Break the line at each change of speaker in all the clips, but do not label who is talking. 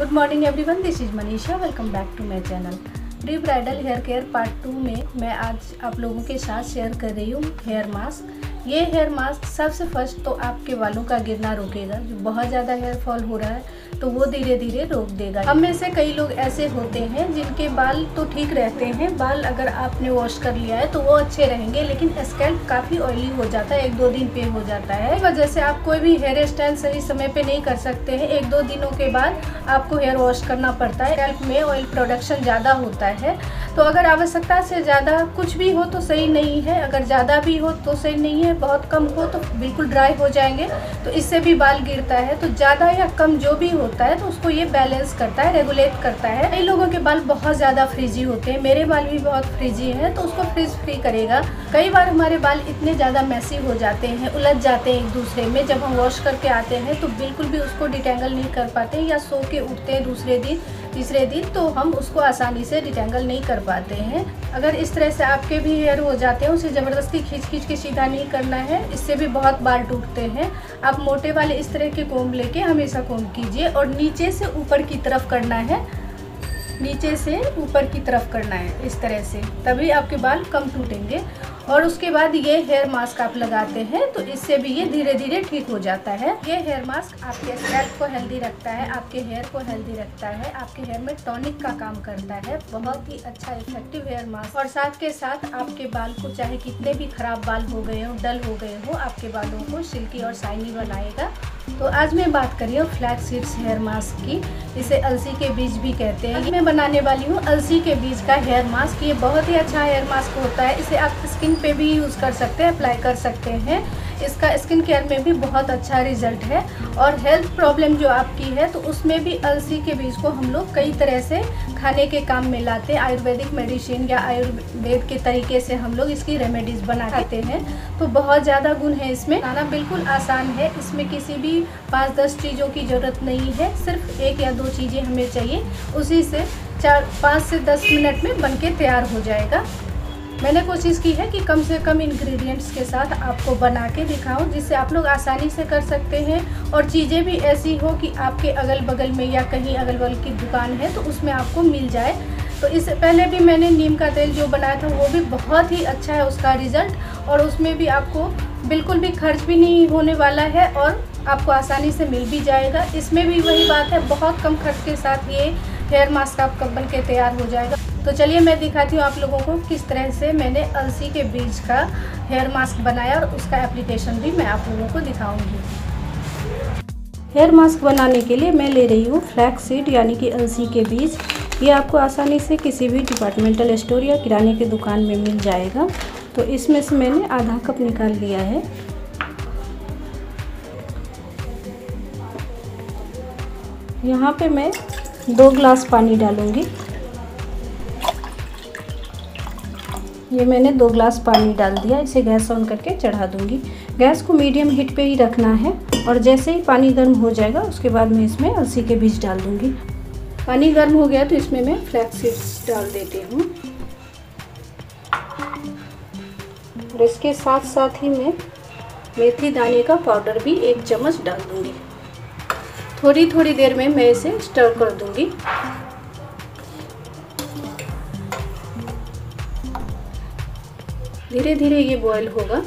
Good morning everyone, this is Manisha. Welcome back to my channel. Pre bridal hair care part two में मैं आज आप लोगों के साथ शेयर कर रही हूँ हेयर मास्क ये हेयर मास्क सबसे फ़र्स्ट तो आपके बालों का गिरना रोकेगा। जो बहुत ज़्यादा हेयर फॉल हो रहा है तो वो धीरे धीरे रोक देगा। हम में से कई लोग ऐसे होते हैं जिनके बाल तो ठीक रहते हैं। बाल अगर आपने वॉश कर लिया है तो वो अच्छे रहेंगे, लेकिन स्कैल्प काफ़ी ऑयली हो जाता है एक दो दिन पे हो जाता है। वजह से आप कोई भी हेयर स्टाइल सही समय पे नहीं कर सकते हैं। एक दो दिनों के बाद आपको हेयर वॉश करना पड़ता है। स्कैल्प में ऑयल प्रोडक्शन ज़्यादा होता है है। तो अगर आवश्यकता से ज़्यादा कुछ भी हो तो सही नहीं है, अगर ज़्यादा भी हो तो सही नहीं है, बहुत कम हो तो बिल्कुल ड्राई हो जाएँगे तो इससे भी बाल गिरता है तो ज़्यादा या कम जो भी होता है तो उसको ये बैलेंस करता है रेगुलेट करता है। कई लोगों के बाल बहुत ज़्यादा फ्रिजी होते हैं, मेरे बाल भी बहुत फ्रिजी हैं तो उसको फ्रिज फ्री करेगा। कई बार हमारे बाल इतने ज़्यादा मैसी हो जाते हैं, उलझ जाते हैं एक दूसरे में, जब हम वॉश करके आते हैं तो बिल्कुल भी उसको डिटेंगल नहीं कर पाते या सो के उठते हैं दूसरे दिन, तीसरे दिन तो हम उसको आसानी से डिटेंगल नहीं कर पाते हैं। अगर इस तरह से आपके भी हेयर हो जाते हैं, उसे ज़बरदस्ती खींच खींच के सीधा नहीं करना है। इससे भी बहुत बाल टूटते हैं। आप मोटे वाले इस तरह के कोम लेके हमेशा कोम कीजिए और नीचे से ऊपर की तरफ़ करना है। नीचे से ऊपर की तरफ़ करना है इस तरह से। तभी आपके बाल कम टूटेंगे। और उसके बाद ये हेयर मास्क आप लगाते हैं तो इससे भी ये धीरे धीरे ठीक हो जाता है। ये हेयर मास्क आपके स्कैल्प को हेल्दी रखता है, आपके हेयर को हेल्दी रखता है, आपके हेयर में टॉनिक का काम करता है। बहुत ही अच्छा इफ़ेक्टिव हेयर मास्क और साथ के साथ आपके बाल को चाहे कितने भी खराब बाल हो गए हो, डल हो गए हो, आपके बालों को सिल्की और शाइनी बनाएगा। तो आज मैं बात कर रही हूँ फ्लैग सीड्स हेयर मास्क की। इसे अलसी के बीज भी कहते हैं। मैं बनाने वाली हूँ अलसी के बीज का हेयर मास्क ये बहुत ही अच्छा हेयर मास्क होता है। इसे आप स्किन पे भी यूज़ कर सकते हैं अप्लाई कर सकते हैं। इसका स्किन केयर में भी बहुत अच्छा रिज़ल्ट है और हेल्थ प्रॉब्लम जो आपकी है तो उसमें भी अलसी के बीज को हम लोग कई तरह से खाने के काम में लाते हैं। आयुर्वेदिक मेडिसिन या आयुर्वेद के तरीके से हम लोग इसकी रेमेडीज़ बनाते हैं। तो बहुत ज़्यादा गुण है इसमें। खाना बिल्कुल आसान है। इसमें किसी भी पाँच दस चीज़ों की ज़रूरत नहीं है। सिर्फ़ एक या दो चीज़ें हमें चाहिए। उसी से चार, पाँच से दस मिनट में बन के तैयार हो जाएगा। मैंने कोशिश की है कि कम से कम इंग्रेडिएंट्स के साथ आपको बना के दिखाऊँ, जिससे आप लोग आसानी से कर सकते हैं। और चीज़ें भी ऐसी हो कि आपके अगल बगल में या कहीं अगल बगल की दुकान है तो उसमें आपको मिल जाए। तो इससे पहले भी मैंने नीम का तेल जो बनाया था, वो भी बहुत ही अच्छा है उसका रिज़ल्ट और उसमें भी आपको बिल्कुल भी खर्च भी नहीं होने वाला है और आपको आसानी से मिल भी जाएगा। इसमें भी वही बात है, बहुत कम खर्च के साथ ये हेयर मास्क आपका बन के तैयार हो जाएगा। तो चलिए मैं दिखाती हूँ आप लोगों को किस तरह से मैंने अलसी के बीज का हेयर मास्क बनाया और उसका एप्लीकेशन भी मैं आप लोगों को दिखाऊँगी। हेयर मास्क बनाने के लिए मैं ले रही हूँ फ्लैक्स सीड यानी कि अलसी के बीज। ये आपको आसानी से किसी भी डिपार्टमेंटल स्टोर या किराने की दुकान में मिल जाएगा। तो इसमें से मैंने आधा कप निकाल लिया है। यहाँ पे मैं दो ग्लास पानी डालूँगी। ये मैंने दो ग्लास पानी डाल दिया, इसे गैस ऑन करके चढ़ा दूँगी। गैस को मीडियम हीट पे ही रखना है और जैसे ही पानी गर्म हो जाएगा, उसके बाद मैं इसमें अलसी के बीज डाल दूँगी। पानी गर्म हो गया तो इसमें मैं फ्लैक्स सीड्स डाल देती हूँ। और इसके साथ साथ ही मैं मेथी दाने का पाउडर भी एक चम्मच डाल दूँगी। थोड़ी थोड़ी देर में मैं इसे स्टर कर दूँगी। धीरे धीरे ये बॉयल होगा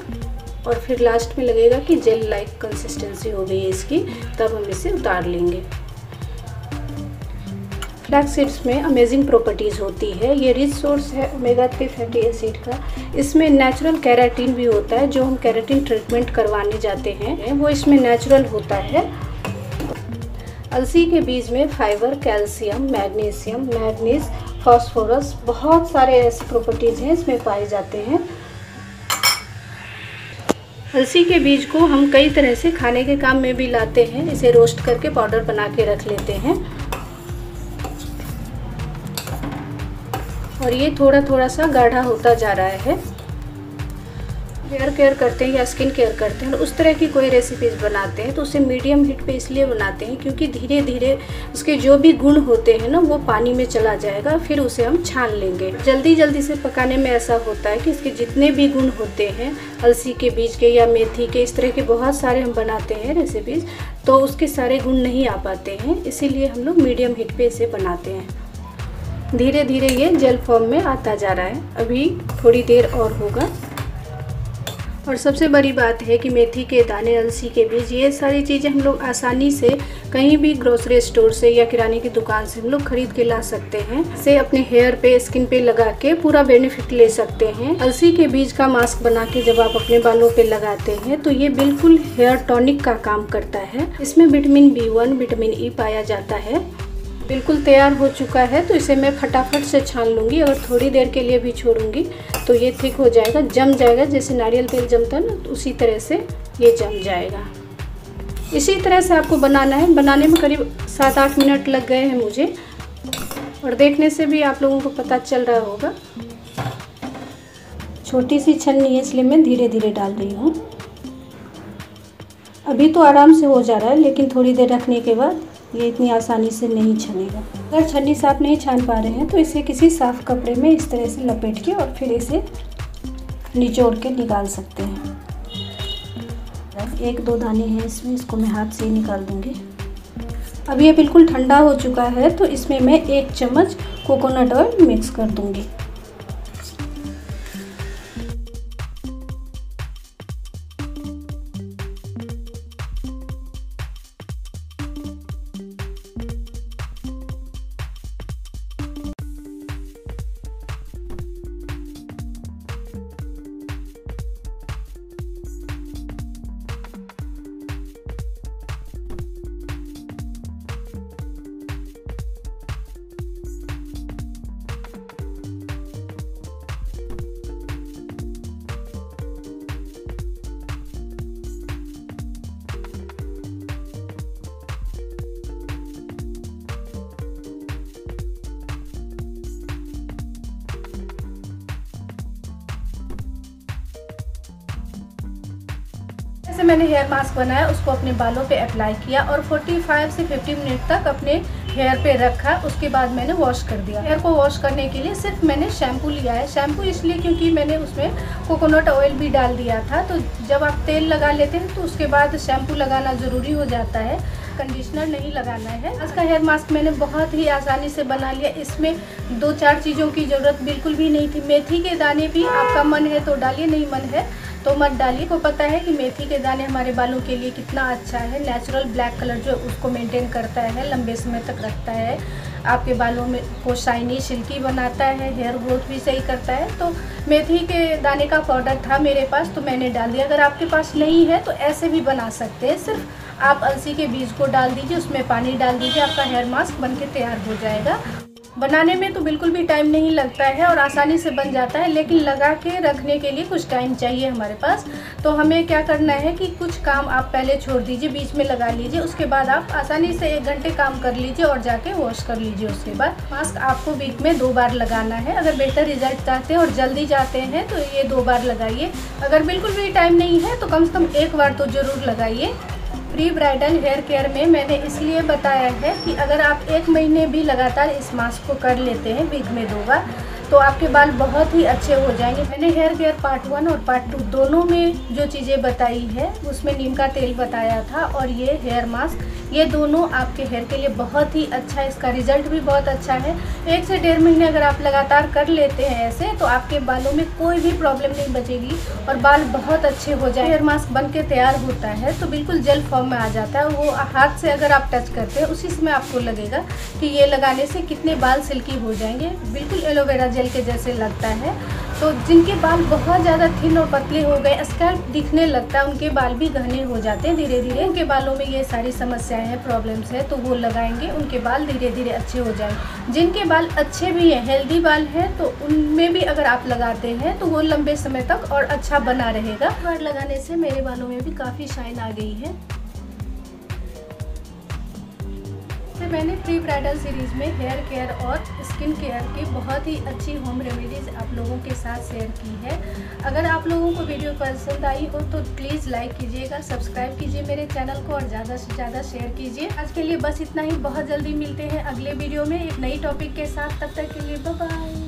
और फिर लास्ट में लगेगा कि जेल लाइक कंसिस्टेंसी हो गई है इसकी, तब हम इसे उतार लेंगे। फ्लैक्स सीड्स में अमेजिंग प्रॉपर्टीज़ होती है। ये रिच सोर्स है ओमेगा थ्री फैटी एसिड का। इसमें नेचुरल कैराटीन भी होता है, जो हम कैराटीन ट्रीटमेंट करवाने जाते हैं। वो इसमें नेचुरल होता है। अलसी के बीज में fibre calcium magnesium manganese phosphorus बहुत सारे ऐसे प्रॉपर्टीज़ हैं, इसमें पाए जाते हैं। अलसी के बीज को हम कई तरह से खाने के काम में भी लाते हैं। इसे रोस्ट करके पाउडर बना के रख लेते हैं। और ये थोड़ा थोड़ा सा गाढ़ा होता जा रहा है। हेयर केयर करते हैं या स्किन केयर करते हैं और उस तरह की कोई रेसिपीज़ बनाते हैं तो उसे मीडियम हीट पे इसलिए बनाते हैं क्योंकि धीरे धीरे उसके जो भी गुण होते हैं ना, वो पानी में चला जाएगा, फिर उसे हम छान लेंगे। जल्दी जल्दी से पकाने में ऐसा होता है कि इसके जितने भी गुण होते हैं, अलसी के बीज के या मेथी के, इस तरह के बहुत सारे हम बनाते हैं रेसिपीज़ तो उसके सारे गुण नहीं आ पाते हैं, इसीलिए हम लोग मीडियम हीट पे इसे बनाते हैं। धीरे धीरे ये जेल फॉर्म में आता जा रहा है, अभी थोड़ी देर और होगा। और सबसे बड़ी बात है कि मेथी के दाने, अलसी के बीज, ये सारी चीज़ें हम लोग आसानी से कहीं भी ग्रोसरी स्टोर से या किराने की दुकान से हम लोग खरीद के ला सकते हैं। से अपने हेयर पे स्किन पे लगा के पूरा बेनिफिट ले सकते हैं। अलसी के बीज का मास्क बना के जब आप अपने बालों पे लगाते हैं तो ये बिल्कुल हेयर टॉनिक का काम करता है। इसमें vitamin B one vitamin E पाया जाता है। बिल्कुल तैयार हो चुका है तो इसे मैं फटाफट से छान लूँगी अगर थोड़ी देर के लिए भी छोड़ूँगी। तो ये थिक हो जाएगा, जम जाएगा, जैसे नारियल तेल जमता है ना तो उसी तरह से ये जम जाएगा। इसी तरह से आपको बनाना है। बनाने में करीब सात आठ मिनट लग गए हैं मुझे। और देखने से भी आप लोगों को पता चल रहा होगा। छोटी सी छन्नी है, इसलिए मैं धीरे धीरे डाल रही हूँ। अभी तो आराम से हो जा रहा है, लेकिन थोड़ी देर रखने के बाद ये इतनी आसानी से नहीं छनेगा। अगर छन्नी से आप नहीं छान पा रहे हैं तो इसे किसी साफ़ कपड़े में इस तरह से लपेट के और फिर इसे निचोड़ के निकाल सकते हैं। एक दो दाने हैं इसमें, इसको मैं हाथ से ही निकाल दूँगी। अब ये बिल्कुल ठंडा हो चुका है तो इसमें मैं एक चम्मच कोकोनट ऑयल मिक्स कर दूँगी। जैसे मैंने हेयर मास्क बनाया, उसको अपने बालों पे अप्लाई किया और 45 से 50 मिनट तक अपने हेयर पे रखा। उसके बाद मैंने वॉश कर दिया। हेयर को वॉश करने के लिए सिर्फ़ मैंने शैम्पू लिया है। शैम्पू इसलिए क्योंकि मैंने उसमें कोकोनट ऑयल भी डाल दिया था। तो जब आप तेल लगा लेते हैं तो उसके बाद शैम्पू लगाना ज़रूरी हो जाता है। कंडीशनर नहीं लगाना है। आज का हेयर मास्क मैंने बहुत ही आसानी से बना लिया। इसमें दो चार चीज़ों की ज़रूरत बिल्कुल भी नहीं थी। मेथी के दाने भी आपका मन है तो डालिए, नहीं मन है तो मत डालिए। को पता है कि मेथी के दाने हमारे बालों के लिए कितना अच्छा है। नेचुरल ब्लैक कलर जो उसको मेंटेन करता है, लंबे समय तक रखता है। आपके बालों में को शाइनी सिल्की बनाता है हेयर ग्रोथ भी सही करता है। तो मेथी के दाने का पाउडर था मेरे पास तो मैंने डाल दिया। अगर आपके पास नहीं है तो ऐसे भी बना सकते हैं। सिर्फ़ आप अलसी के बीज को डाल दीजिए, उसमें पानी डाल दीजिए, आपका हेयर मास्क बन के तैयार हो जाएगा। बनाने में तो बिल्कुल भी टाइम नहीं लगता है और आसानी से बन जाता है, लेकिन लगा के रखने के लिए कुछ टाइम चाहिए हमारे पास। तो हमें क्या करना है कि कुछ काम आप पहले छोड़ दीजिए, बीच में लगा लीजिए, उसके बाद आप आसानी से एक घंटे काम कर लीजिए और जाके वॉश कर लीजिए उसके बाद। मास्क आपको वीक में दो बार लगाना है। अगर बेहतर रिज़ल्ट चाहते हैं और जल्दी जाते हैं तो ये दो बार लगाइए। अगर बिल्कुल भी टाइम नहीं है तो कम से कम एक बार तो ज़रूर लगाइए। प्री ब्राइडल हेयर केयर में मैंने इसलिए बताया है कि अगर आप एक महीने भी लगातार इस मास्क को कर लेते हैं वीक में दो बार तो आपके बाल बहुत ही अच्छे हो जाएँगे। मैंने हेयर केयर पार्ट वन और पार्ट टू दोनों में जो चीज़ें बताई है, उसमें नीम का तेल बताया था और ये हेयर मास्क ये दोनों आपके हेयर के लिए बहुत ही अच्छा है। इसका रिज़ल्ट भी बहुत अच्छा है। एक से डेढ़ महीने अगर आप लगातार कर लेते हैं ऐसे तो आपके बालों में कोई भी प्रॉब्लम नहीं बचेगी और बाल बहुत अच्छे हो जाए हेयर मास्क बन के तैयार होता है तो बिल्कुल जेल फॉर्म में आ जाता है। वो हाथ से अगर आप टच करते हैं, उसी समय आपको लगेगा कि ये लगाने से कितने बाल सिल्की हो जाएँगे। बिल्कुल एलोवेरा जेल के जैसे लगता है। तो जिनके बाल बहुत ज़्यादा थिन और पतले हो गए, स्कैल्प दिखने लगता है, उनके बाल भी घने हो जाते हैं धीरे धीरे उनके बालों में ये सारी समस्याएँ हैं प्रॉब्लम्स हैं तो वो लगाएँगे, उनके बाल धीरे धीरे अच्छे हो जाएँगे जिनके बाल अच्छे भी हैं हेल्दी बाल हैं तो उनमें भी अगर आप लगाते हैं तो वो लंबे समय तक और अच्छा बना रहेगा। बार लगाने से मेरे बालों में भी काफ़ी शाइन आ गई है। मैंने प्री ब्राइडल सीरीज़ में हेयर केयर और स्किन केयर की बहुत ही अच्छी होम रेमेडीज़ आप लोगों के साथ शेयर की है। अगर आप लोगों को वीडियो पसंद आई हो तो प्लीज़ लाइक कीजिएगा सब्सक्राइब कीजिए मेरे चैनल को और ज़्यादा से ज़्यादा शेयर कीजिए। आज के लिए बस इतना ही, बहुत जल्दी मिलते हैं अगले वीडियो में एक नई टॉपिक के साथ। तब तक के लिए बाय